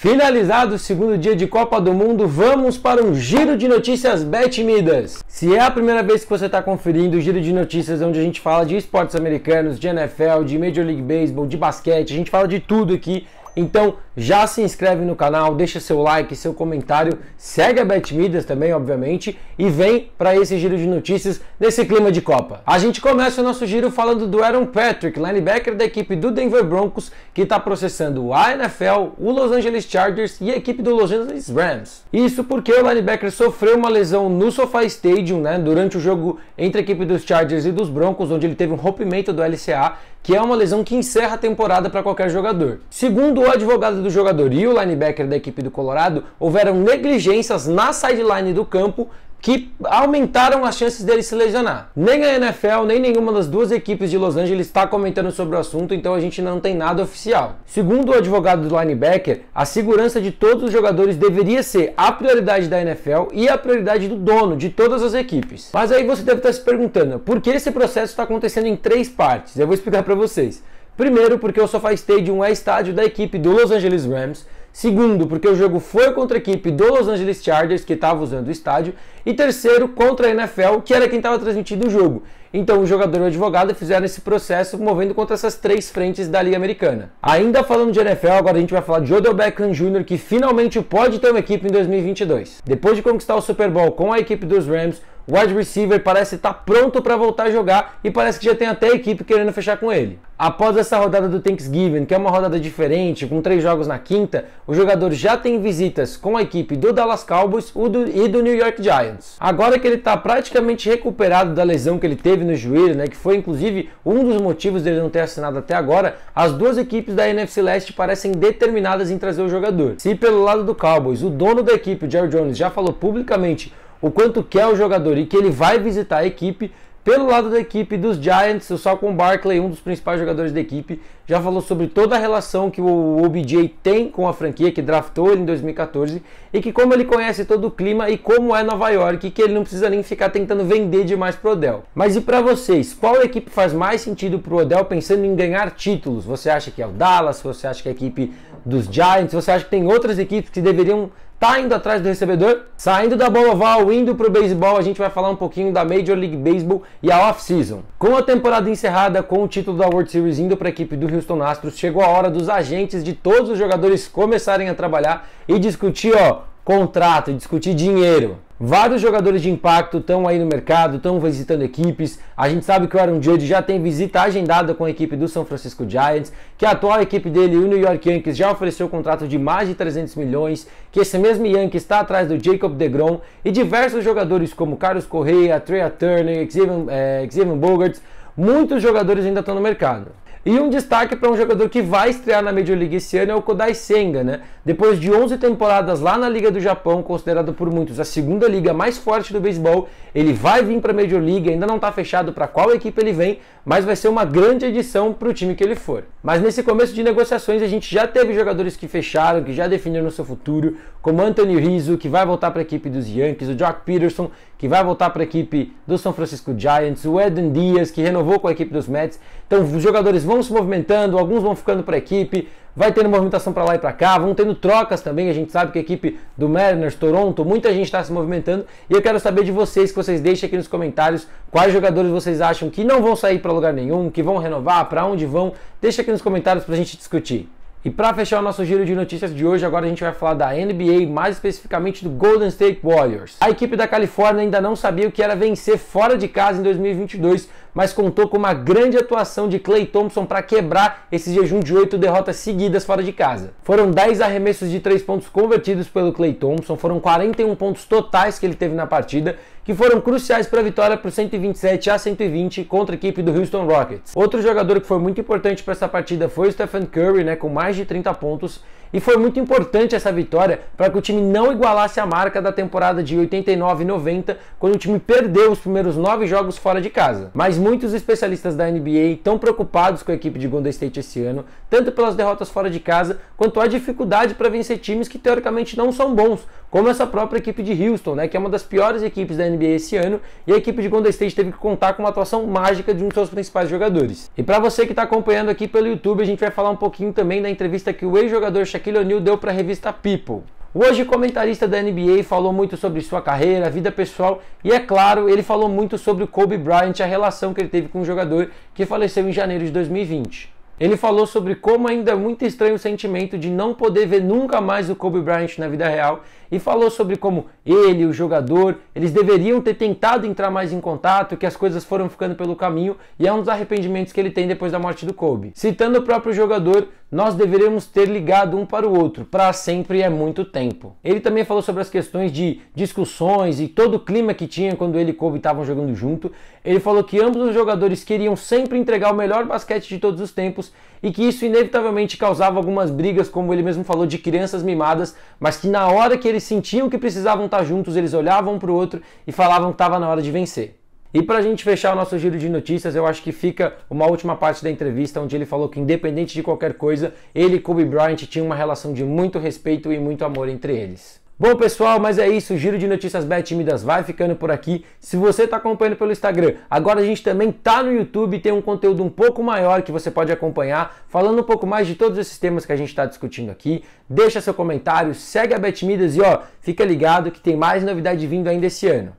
Finalizado o segundo dia de Copa do Mundo, vamos para um giro de notícias Betmidas. Se é a primeira vez que você está conferindo o giro de notícias onde a gente fala de esportes americanos, de NFL, de Major League Baseball, de basquete, a gente fala de tudo aqui então já se inscreve no canal, deixa seu like, seu comentário, segue a Betmídias também, obviamente, e vem para esse giro de notícias nesse clima de Copa. A gente começa o nosso giro falando do Aaron Patrick, linebacker da equipe do Denver Broncos, que está processando a NFL, o Los Angeles Chargers e a equipe do Los Angeles Rams. Isso porque o linebacker sofreu uma lesão no SoFi Stadium, né, durante o jogo entre a equipe dos Chargers e dos Broncos, onde ele teve um rompimento do LCA que é uma lesão que encerra a temporada para qualquer jogador. Segundo o advogado do jogador e o linebacker da equipe do Colorado, houveram negligências na sideline do campo que aumentaram as chances dele se lesionar. Nem a NFL, nem nenhuma das duas equipes de Los Angeles está comentando sobre o assunto, então a gente não tem nada oficial. Segundo o advogado do linebacker, a segurança de todos os jogadores deveria ser a prioridade da NFL e a prioridade do dono de todas as equipes. Mas aí você deve estar se perguntando, por que esse processo está acontecendo em três partes? Eu vou explicar para vocês. Primeiro, porque o SoFi Stadium é estádio da equipe do Los Angeles Rams. Segundo, porque o jogo foi contra a equipe do Los Angeles Chargers, que estava usando o estádio. E terceiro, contra a NFL, que era quem estava transmitindo o jogo. Então o jogador e o advogado fizeram esse processo movendo contra essas três frentes da Liga Americana. Ainda falando de NFL, agora a gente vai falar de Odell Beckham Jr., que finalmente pode ter uma equipe em 2022. Depois de conquistar o Super Bowl com a equipe dos Rams, o wide receiver parece estar pronto para voltar a jogar e parece que já tem até a equipe querendo fechar com ele. Após essa rodada do Thanksgiving, que é uma rodada diferente, com três jogos na quinta, o jogador já tem visitas com a equipe do Dallas Cowboys e do New York Giants. Agora que ele está praticamente recuperado da lesão que ele teve no joelho, né, que foi inclusive um dos motivos dele não ter assinado até agora, as duas equipes da NFC Leste parecem determinadas em trazer o jogador. Se pelo lado do Cowboys, o dono da equipe, Jerry Jones, já falou publicamente o quanto quer o jogador e que ele vai visitar a equipe. Pelo lado da equipe dos Giants, o Saquon Barkley, um dos principais jogadores da equipe, já falou sobre toda a relação que o OBJ tem com a franquia, que draftou ele em 2014, e que como ele conhece todo o clima e como é Nova York, que ele não precisa nem ficar tentando vender demais pro Odell. Mas e para vocês, qual equipe faz mais sentido pro Odell pensando em ganhar títulos? Você acha que é o Dallas? Você acha que é a equipe dos Giants? Você acha que tem outras equipes que deveriam Tá indo atrás do recebedor? Saindo da bola oval, indo pro beisebol, a gente vai falar um pouquinho da Major League Baseball e a off-season. Com a temporada encerrada, com o título da World Series indo para a equipe do Houston Astros, chegou a hora dos agentes de todos os jogadores começarem a trabalhar e discutir, ó, contrato, discutir dinheiro. Vários jogadores de impacto estão aí no mercado, estão visitando equipes. A gente sabe que o Aaron Judge já tem visita agendada com a equipe do São Francisco Giants, que a atual equipe dele, o New York Yankees, já ofereceu um contrato de mais de 300 milhões, que esse mesmo Yankees está atrás do Jacob DeGrom e diversos jogadores como Carlos Correa, Trey Turner, Xavier, é, Bogarts, muitos jogadores ainda estão no mercado. E um destaque para um jogador que vai estrear na Major League esse ano é o Kodai Senga, né? Depois de 11 temporadas lá na Liga do Japão, considerado por muitos a segunda liga mais forte do beisebol, ele vai vir para a Major League, ainda não está fechado para qual equipe ele vem, mas vai ser uma grande edição para o time que ele for. Mas nesse começo de negociações a gente já teve jogadores que fecharam, que já definiram seu futuro, como Anthony Rizzo, que vai voltar para a equipe dos Yankees, o Jock Peterson, que vai voltar para a equipe do São Francisco Giants, o Eden Diaz, que renovou com a equipe dos Mets. Então os jogadores vão se movimentando, alguns vão ficando para a equipe, vai tendo movimentação para lá e para cá, vão tendo trocas também. A gente sabe que a equipe do Mariners, Toronto, muita gente está se movimentando e eu quero saber de vocês, que vocês deixem aqui nos comentários quais jogadores vocês acham que não vão sair para lugar nenhum, que vão renovar, para onde vão. Deixa aqui nos comentários para a gente discutir. E para fechar o nosso giro de notícias de hoje, agora a gente vai falar da NBA, mais especificamente do Golden State Warriors. A equipe da Califórnia ainda não sabia o que era vencer fora de casa em 2022, mas contou com uma grande atuação de Clay Thompson para quebrar esse jejum de oito derrotas seguidas fora de casa. Foram 10 arremessos de 3 pontos convertidos pelo Clay Thompson, foram 41 pontos totais que ele teve na partida, que foram cruciais para a vitória por 127 a 120 contra a equipe do Houston Rockets. Outro jogador que foi muito importante para essa partida foi o Stephen Curry, né, com mais de 30 pontos, e foi muito importante essa vitória para que o time não igualasse a marca da temporada de 89 e 90, quando o time perdeu os primeiros nove jogos fora de casa. Mas muitos especialistas da NBA estão preocupados com a equipe de Golden State esse ano, tanto pelas derrotas fora de casa, quanto a dificuldade para vencer times que teoricamente não são bons, como essa própria equipe de Houston, né, que é uma das piores equipes da NBA esse ano, e a equipe de Golden State teve que contar com uma atuação mágica de um dos seus principais jogadores. E para você que está acompanhando aqui pelo YouTube, a gente vai falar um pouquinho também da entrevista que o ex-jogador Shaquille O'Neal deu para a revista People. Hoje, comentarista da NBA falou muito sobre sua carreira, vida pessoal e, é claro, ele falou muito sobre Kobe Bryant, a relação que ele teve com o jogador que faleceu em janeiro de 2020. Ele falou sobre como ainda é muito estranho o sentimento de não poder ver nunca mais o Kobe Bryant na vida real e falou sobre como ele, o jogador, eles deveriam ter tentado entrar mais em contato, que as coisas foram ficando pelo caminho e é um dos arrependimentos que ele tem depois da morte do Kobe. Citando o próprio jogador, nós deveríamos ter ligado um para o outro, para sempre é muito tempo. Ele também falou sobre as questões de discussões e todo o clima que tinha quando ele e Kobe estavam jogando junto. Ele falou que ambos os jogadores queriam sempre entregar o melhor basquete de todos os tempos e que isso inevitavelmente causava algumas brigas, como ele mesmo falou, de crianças mimadas, mas que na hora que eles sentiam que precisavam estar juntos, eles olhavam um para o outro e falavam que estava na hora de vencer. E para a gente fechar o nosso giro de notícias, eu acho que fica uma última parte da entrevista onde ele falou que, independente de qualquer coisa, ele e Kobe Bryant tinham uma relação de muito respeito e muito amor entre eles. Bom, pessoal, mas é isso. O Giro de Notícias Bet Tímidas vai ficando por aqui. Se você está acompanhando pelo Instagram, agora a gente também tá no YouTube tem um conteúdo um pouco maior que você pode acompanhar, falando um pouco mais de todos esses temas que a gente está discutindo aqui. Deixa seu comentário, segue a Bet Midas e ó, fica ligado que tem mais novidade vindo ainda esse ano.